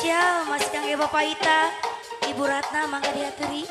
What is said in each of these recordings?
spesial masih kangge Bapak Ita, Ibu Ratna mangga diaturi.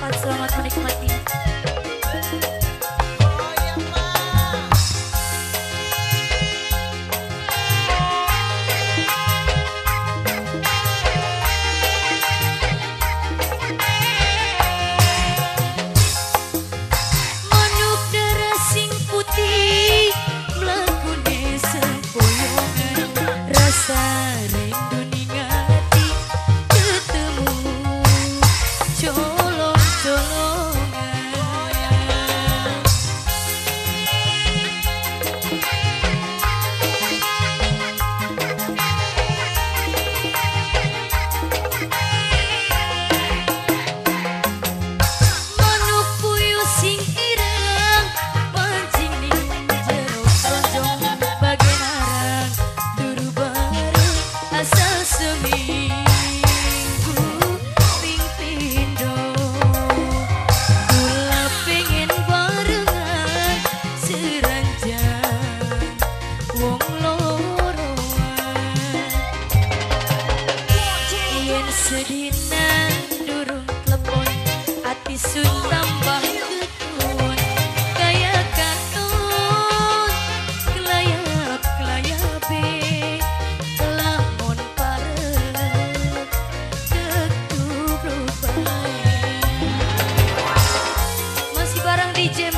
把子啊。смотрите